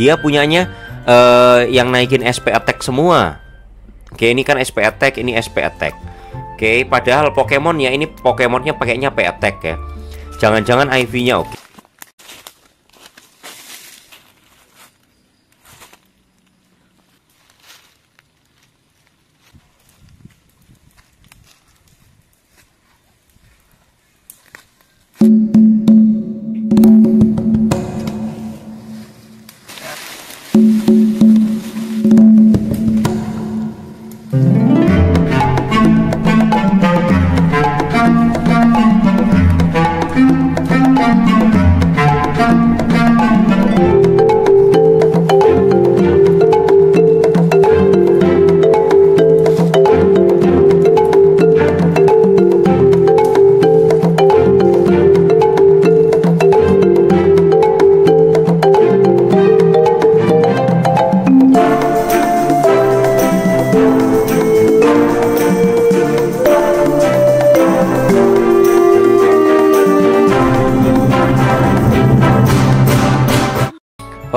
dia punyanya uh, yang naikin SP attack semua. Oke, ini kan SP attack, ini SP attack. Oke, padahal Pokemon ya ini Pokemonnya pakainya P attack ya. Jangan-jangan IV-nya oke.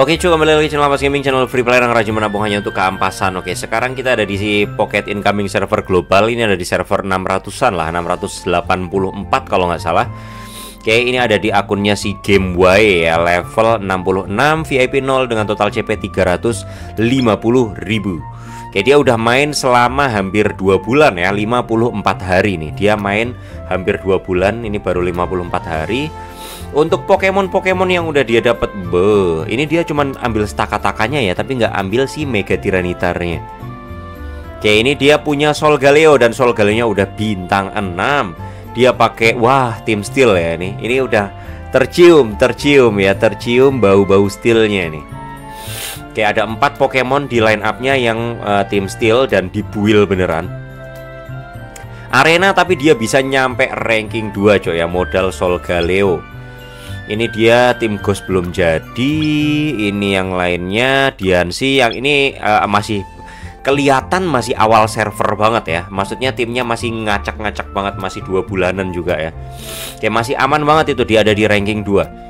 Oke cuy kembali lagi channel Mas Gaming channel free player yang rajin menabung hanya untuk keampasan. Oke sekarang kita ada di Pocket Incoming server global. Ini ada di server 600an lah 684 kalau nggak salah. Oke ini ada di akunnya si Game Y ya. Level 66 VIP 0 dengan total CP 350 ribu Oke dia udah main selama hampir 2 bulan ya 54 hari nih Dia main hampir 2 bulan ini baru 54 hari untuk Pokemon-Pokemon yang udah dia dapat, be, ini dia cuman ambil staka-takanya ya, tapi nggak ambil si Mega Tiranitarnya. Oke, ini dia punya Sol Galeo dan Sol Galeo udah bintang 6. Dia pakai wah, tim steel ya ini. Ini udah tercium, tercium ya, tercium bau-bau steelnya nih. Oke, ada empat Pokemon di line up-nya yang uh, tim steel dan dibuil beneran. Arena tapi dia bisa nyampe ranking 2 coy ya modal Sol Galeo. Ini dia tim Ghost belum jadi. Ini yang lainnya Diansi yang ini uh, masih kelihatan masih awal server banget ya. Maksudnya timnya masih ngacak-ngacak banget, masih dua bulanan juga ya. Kayak masih aman banget itu dia ada di ranking 2.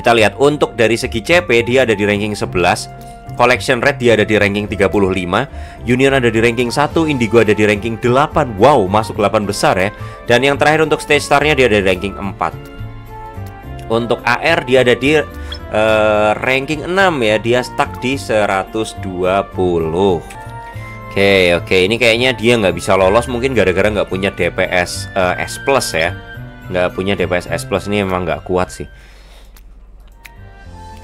Kita lihat untuk dari segi CP dia ada di ranking 11. Collection rate dia ada di ranking 35 Union ada di ranking 1 Indigo ada di ranking 8 Wow masuk 8 besar ya. Dan yang terakhir untuk stage starnya dia ada di ranking 4 untuk AR dia ada di uh, ranking 6 ya, dia stuck di 120. Oke, oke, ini kayaknya dia nggak bisa lolos mungkin gara-gara nggak punya DPS uh, eh, S plus ya, nggak punya DPS S plus ini emang nggak kuat sih.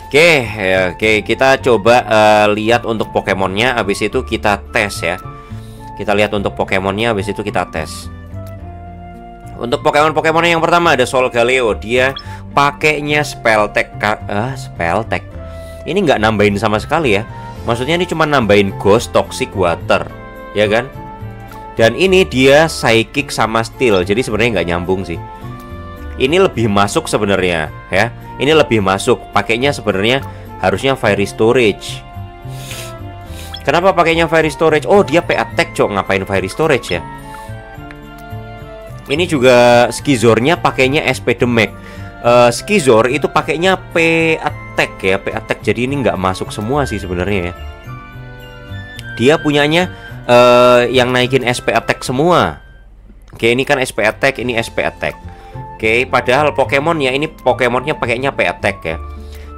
Oke, ya, oke, kita coba uh, lihat untuk Pokemonnya, habis itu kita tes ya. Kita lihat untuk Pokemonnya, habis itu kita tes. Untuk Pokemon-Pokemon yang pertama ada Sol Galeo, dia pakainya Spelltech uh, Spelltech. Ini nggak nambahin sama sekali ya. Maksudnya ini cuma nambahin Ghost Toxic Water, ya kan? Dan ini dia Psychic sama Steel, jadi sebenarnya nggak nyambung sih. Ini lebih masuk sebenarnya, ya. Ini lebih masuk. Pakainya sebenarnya harusnya Fairy Storage. Kenapa pakainya Fairy Storage? Oh, dia PA Attack, cok. Ngapain Fairy Storage ya? Ini juga skizornya pakainya SP Demek. Uh, skizor itu pakainya P attack ya, P attack. Jadi ini nggak masuk semua sih sebenarnya ya. Dia punyanya uh, yang naikin SP attack semua. Oke, ini kan SP attack, ini SP attack. Oke, padahal Pokemon ya ini Pokemonnya pakainya P attack ya.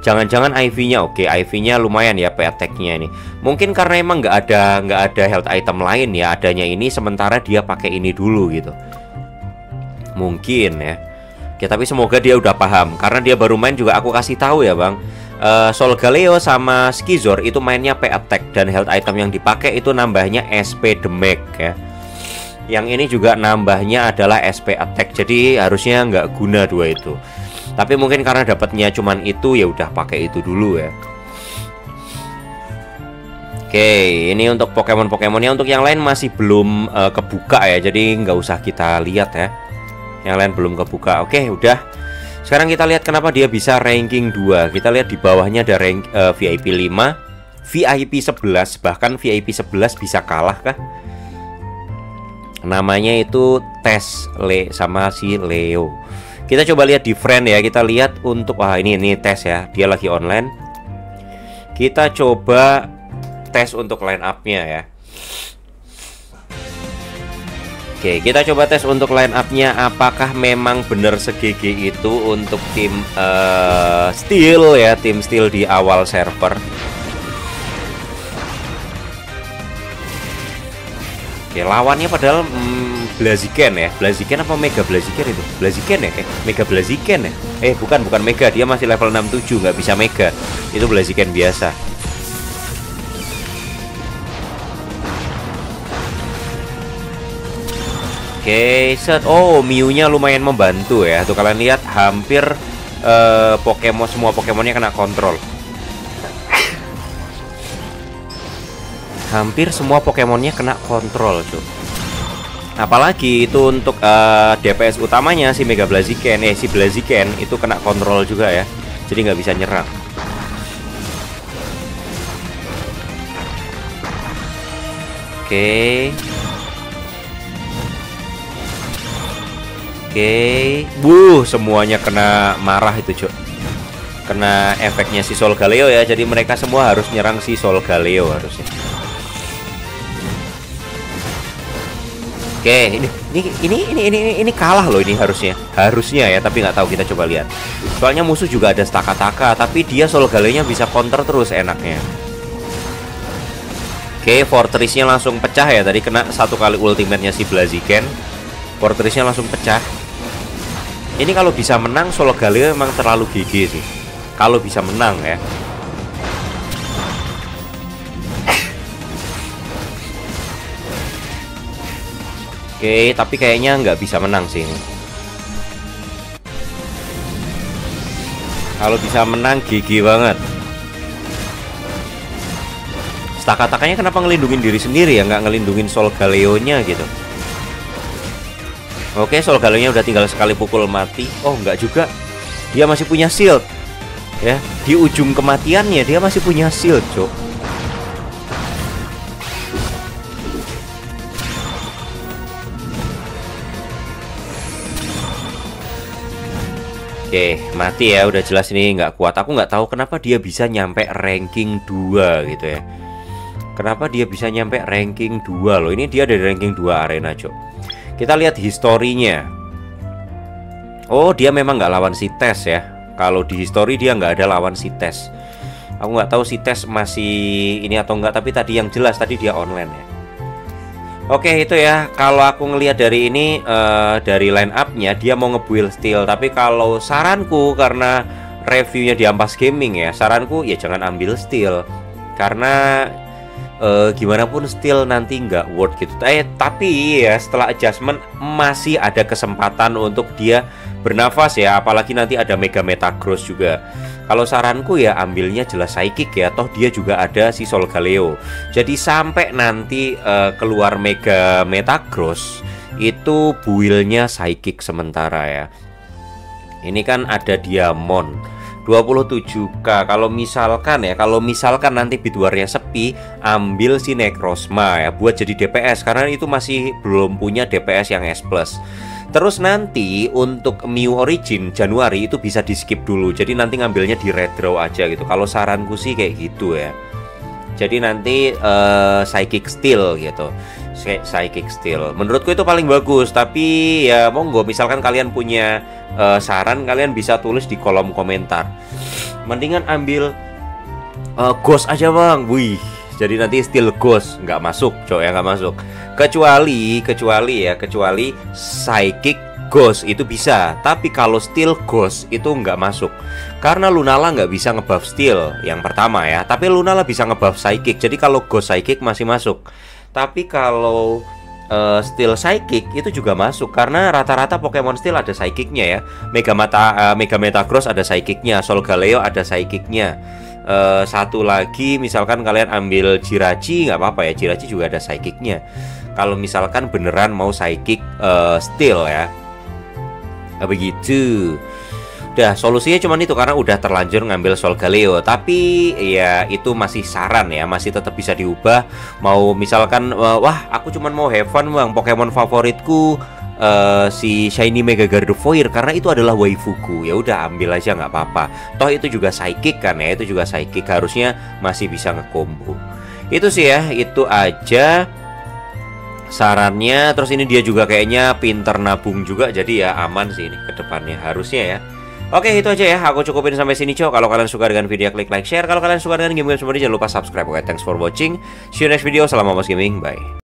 Jangan-jangan IV-nya oke, IV-nya lumayan ya P attack-nya ini. Mungkin karena emang nggak ada nggak ada health item lain ya, adanya ini sementara dia pakai ini dulu gitu. Mungkin ya. Oke, tapi semoga dia udah paham. Karena dia baru main juga aku kasih tahu ya bang. Uh, Sol Galeo sama Skizor itu mainnya P attack dan health item yang dipakai itu nambahnya SP damage ya yang ini juga nambahnya adalah SP attack jadi harusnya nggak guna dua itu tapi mungkin karena dapatnya cuman itu ya udah pakai itu dulu ya Oke, ini untuk Pokemon-Pokemonnya untuk yang lain masih belum uh, kebuka ya, jadi nggak usah kita lihat ya. Yang lain belum kebuka. Oke, udah. Sekarang kita lihat kenapa dia bisa ranking 2. Kita lihat di bawahnya ada rank uh, VIP 5, VIP 11, bahkan VIP 11 bisa kalah kah? Namanya itu Tes Le sama si Leo. Kita coba lihat di friend ya. Kita lihat untuk wah ini ini tes ya. Dia lagi online. Kita coba tes untuk line up-nya ya. Oke, kita coba tes untuk line up-nya apakah memang benar segigi itu untuk tim uh, Steel ya, tim Steel di awal server. Oke, lawannya padahal mm, Blaziken ya. Blaziken apa Mega Blaziken itu? Blaziken ya? Eh, Mega Blaziken ya? Eh, bukan, bukan Mega. Dia masih level 67, nggak bisa Mega. Itu Blaziken biasa. Oke, set. Oh, Miu-nya lumayan membantu ya. Tuh kalian lihat hampir uh, Pokemon semua Pokemonnya kena kontrol. Hampir semua Pokemonnya kena kontrol, cuy. Apalagi itu untuk uh, eh, DPS utamanya si Mega Blaziken, eh si Blaziken itu kena kontrol juga ya. Jadi nggak bisa nyerang. Oke. Oke, buh semuanya kena marah itu cok. Kena efeknya si Sol Galeo ya, jadi mereka semua harus nyerang si Sol Galeo harusnya. Oke, ini ini ini ini ini ini kalah loh ini harusnya, harusnya ya, tapi nggak tahu kita coba lihat. Soalnya musuh juga ada Staka-Taka, tapi dia Sol Galeo-nya bisa counter terus enaknya. Oke, Fortressnya langsung pecah ya. Tadi kena satu kali ultimate-nya si Blaziken. Fortressnya langsung pecah. Ini kalau bisa menang Solo Galeo memang terlalu GG sih. Kalau bisa menang ya. Oke, tapi kayaknya nggak bisa menang sih ini. Kalau bisa menang GG banget. Staka-takanya kenapa ngelindungin diri sendiri ya, nggak ngelindungin Sol Galeo-nya gitu. Oke, Sol Galengnya udah tinggal sekali pukul mati. Oh, enggak juga. Dia masih punya shield. Ya, di ujung kematiannya dia masih punya shield, Cok. Oke, mati ya. Udah jelas ini nggak kuat. Aku nggak tahu kenapa dia bisa nyampe ranking 2 gitu ya. Kenapa dia bisa nyampe ranking 2 loh. Ini dia dari ranking 2 arena, Cok. Kita lihat historinya. Oh, dia memang nggak lawan si Tes ya. Kalau di history dia nggak ada lawan si Tes. Aku nggak tahu si Tes masih ini atau enggak, tapi tadi yang jelas tadi dia online ya. Oke itu ya. Kalau aku ngelihat dari ini uh, dari line upnya dia mau ngebuild steel. Tapi kalau saranku karena reviewnya di Ampas Gaming ya saranku ya jangan ambil steel. Karena uh, gimana pun still nanti nggak worth gitu. Eh tapi ya setelah adjustment masih ada kesempatan untuk dia bernafas ya, apalagi nanti ada Mega Metagross juga. Kalau saranku ya ambilnya jelas Psychic ya, toh dia juga ada si Sol Galeo. Jadi sampai nanti uh, keluar Mega Metagross itu builnya Psychic sementara ya. Ini kan ada Diamond 27k kalau misalkan ya kalau misalkan nanti bidwarnya sepi ambil si Necrosma ya buat jadi DPS karena itu masih belum punya DPS yang S plus. Terus nanti untuk Mew Origin Januari itu bisa di skip dulu. Jadi nanti ngambilnya di red draw aja gitu. Kalau saranku sih kayak gitu ya Jadi nanti uh, Psychic Steel gitu Psychic Steel Menurutku itu paling bagus Tapi ya monggo misalkan kalian punya uh, saran kalian bisa tulis di kolom komentar. Mendingan ambil uh, ghost aja bang, wih. Jadi nanti still ghost nggak masuk, cowok ya nggak masuk. Kecuali kecuali ya kecuali psychic ghost itu bisa. Tapi kalau still ghost itu nggak masuk. Karena Lunala nggak bisa ngebuff steel yang pertama ya. Tapi Lunala bisa ngebuff psychic. Jadi kalau ghost psychic masih masuk. Tapi kalau uh, Steel Psychic itu juga masuk karena rata-rata Pokemon Steel ada Psychicnya ya. Mega Mata uh, Mega Metagross ada Psychicnya, Sol Galeo ada Psychicnya. Uh, satu lagi misalkan kalian ambil Jirachi nggak apa-apa ya Jirachi juga ada Psychicnya. Kalau misalkan beneran mau Psychic uh, Steel ya. Begitu. Udah solusinya cuma itu karena udah terlanjur ngambil Sol Galeo. Tapi ya itu masih saran ya Masih tetap bisa diubah. Mau misalkan uh, Wah aku cuma mau have fun bang. Pokemon favoritku uh, si shiny Mega Gardevoir karena itu adalah waifuku. Ya udah ambil aja nggak apa-apa. Toh itu juga psychic kan ya itu juga psychic. Harusnya masih bisa ngekombo. Itu sih ya itu aja sarannya terus ini dia juga kayaknya pinter nabung juga jadi ya aman sih ini ke depannya harusnya ya. Oke itu aja ya aku cukupin sampai sini cow kalau kalian suka dengan video klik like share. Kalau kalian suka dengan game-game seperti jangan lupa subscribe oke? Thanks for watching. See you next video salam mas gaming. Bye